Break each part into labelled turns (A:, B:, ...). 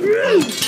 A: Hard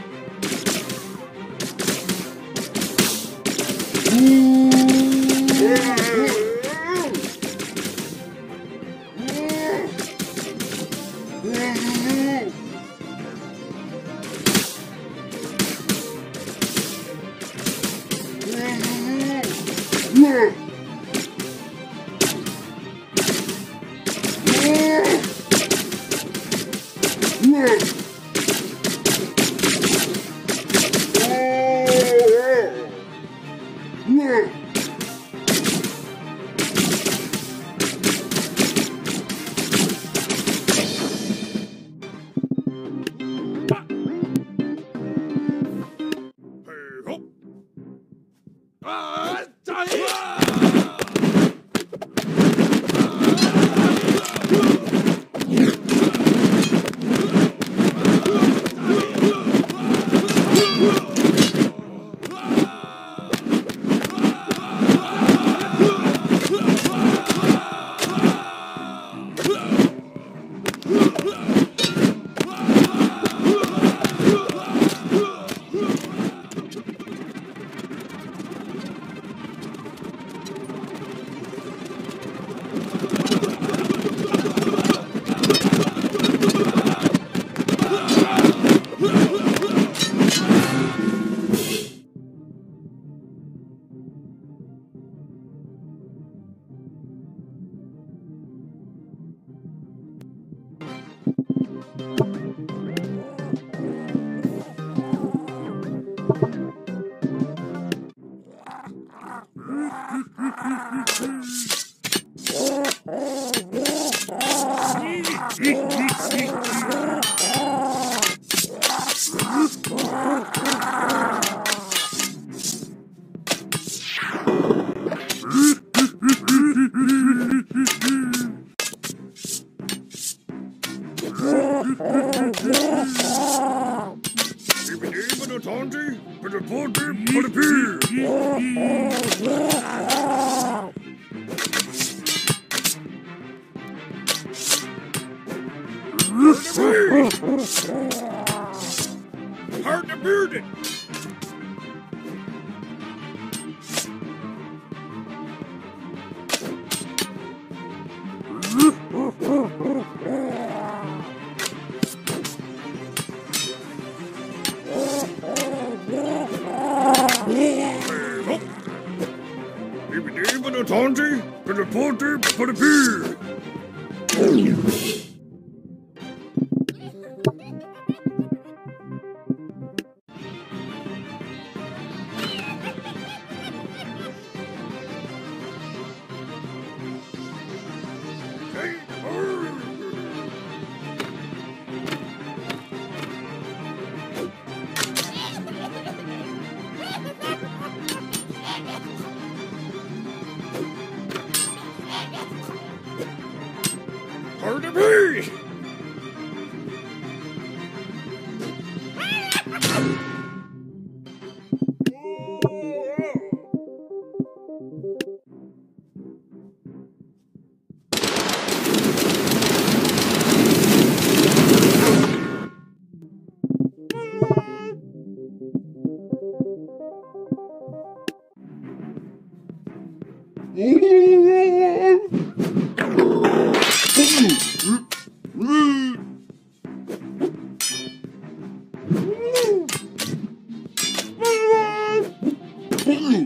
B: 不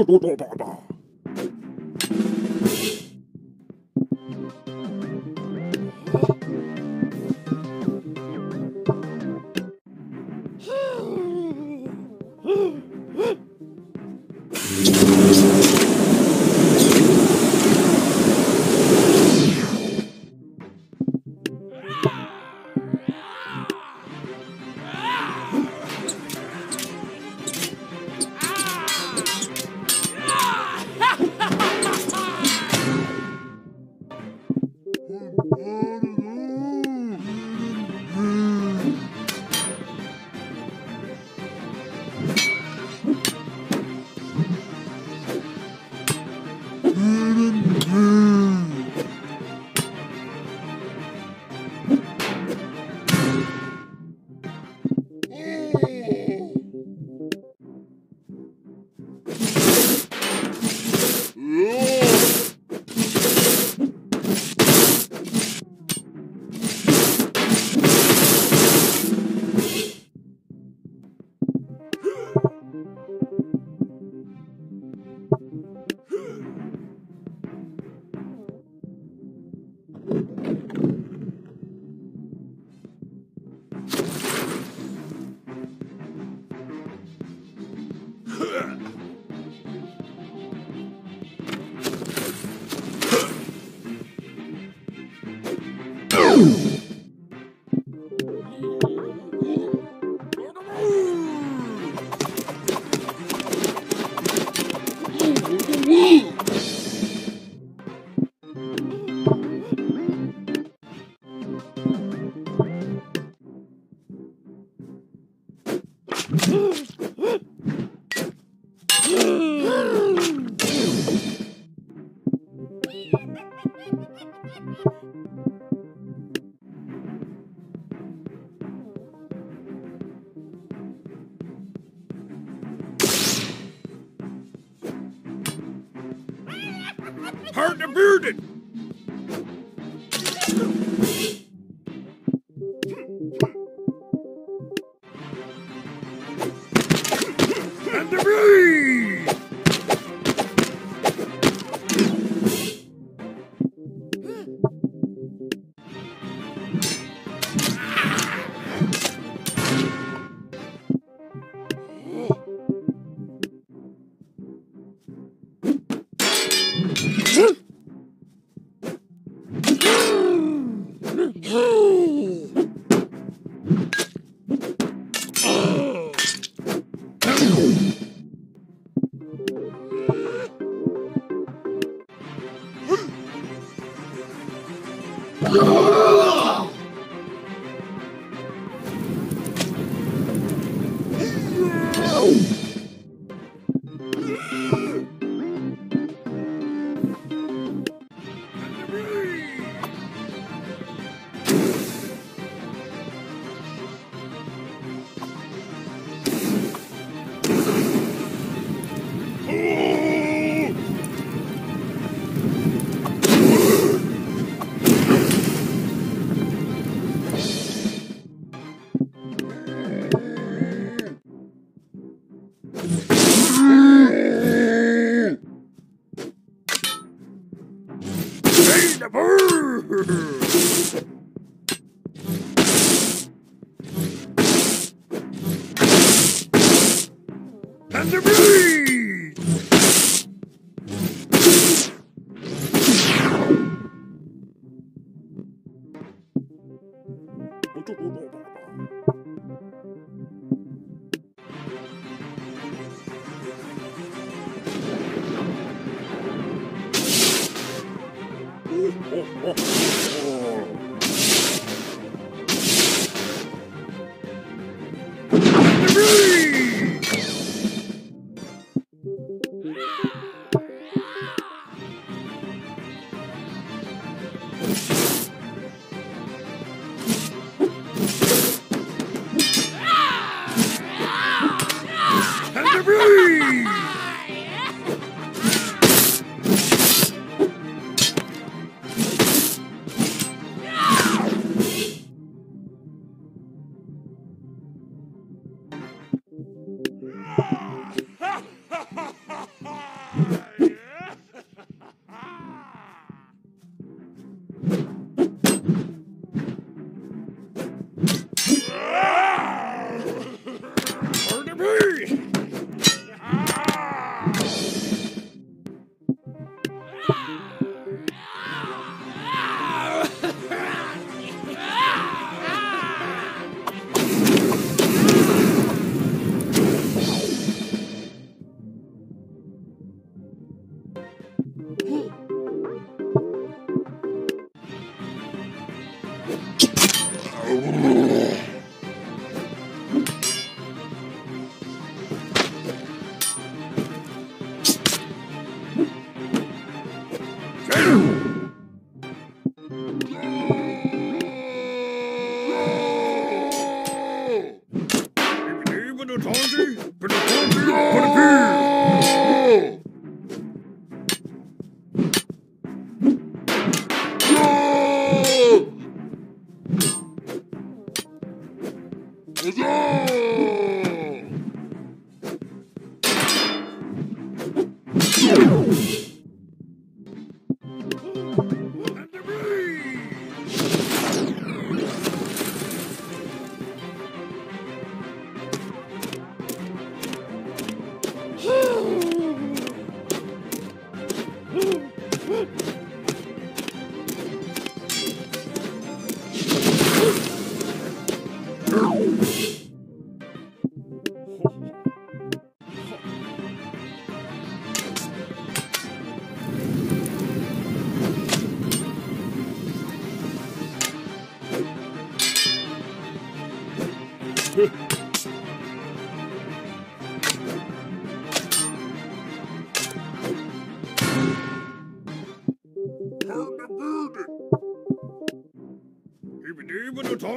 B: 就嘟嘟嘟嘟。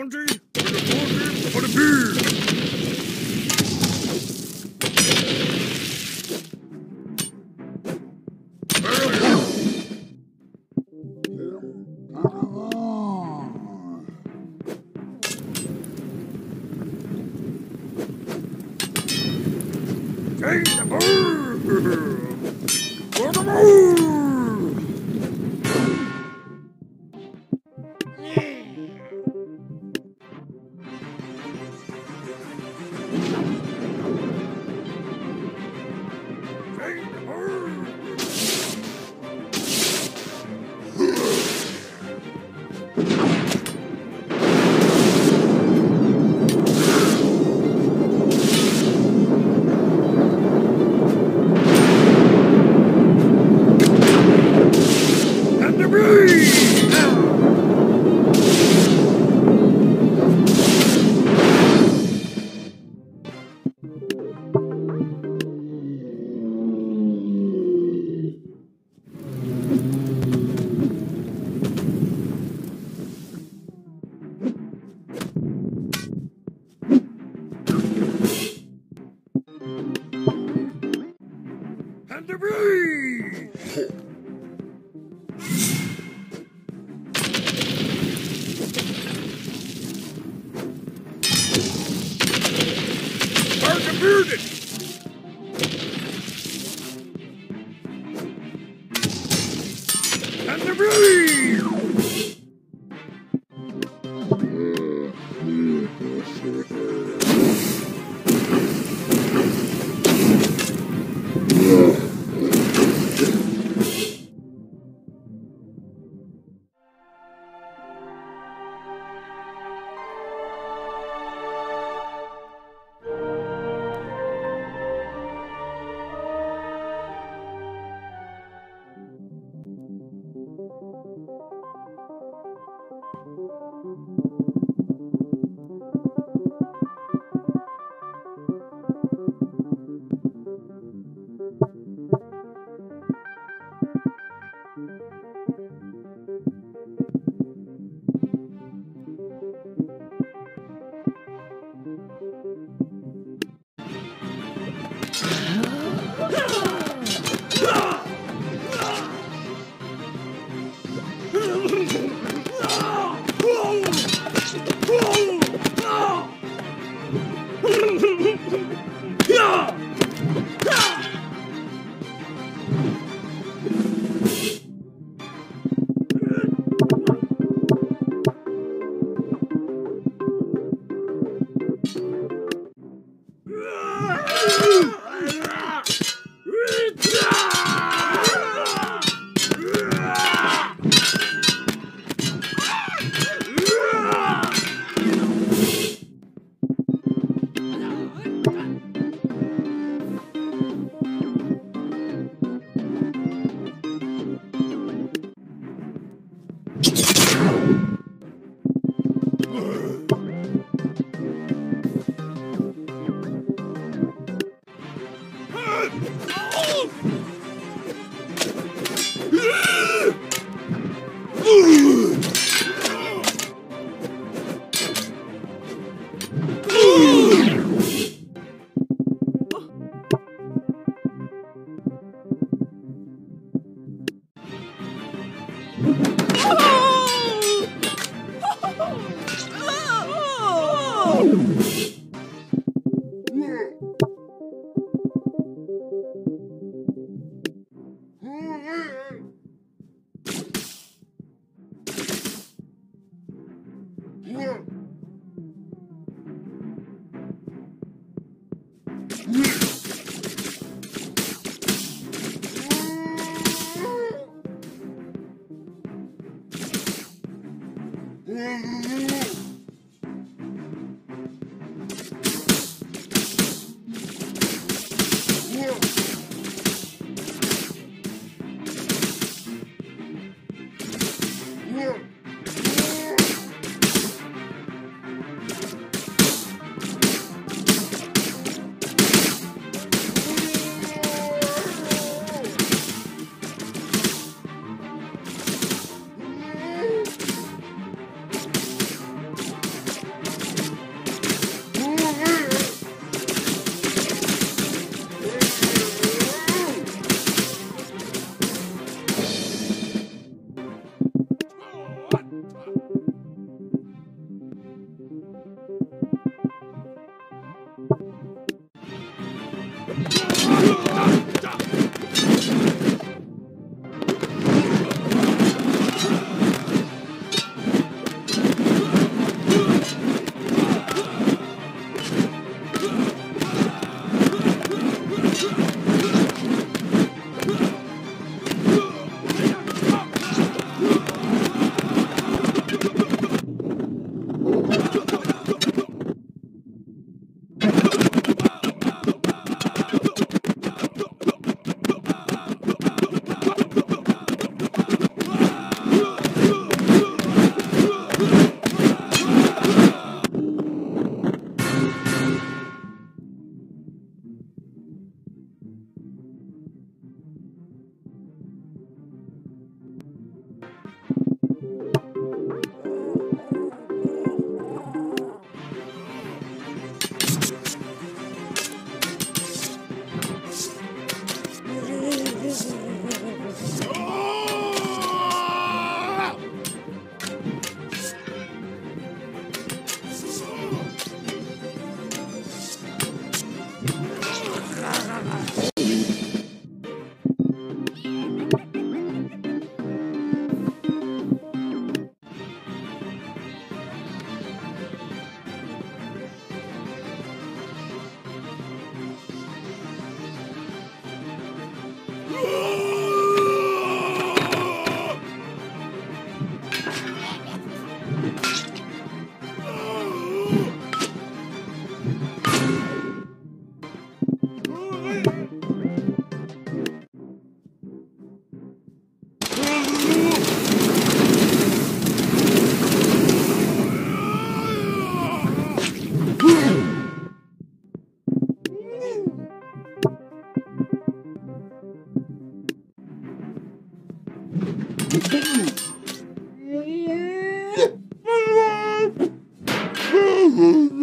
B: county with a fortune for the beer. Take the bird! Welcome baby!
A: Whoa, whoa, whoa.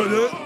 B: Hello?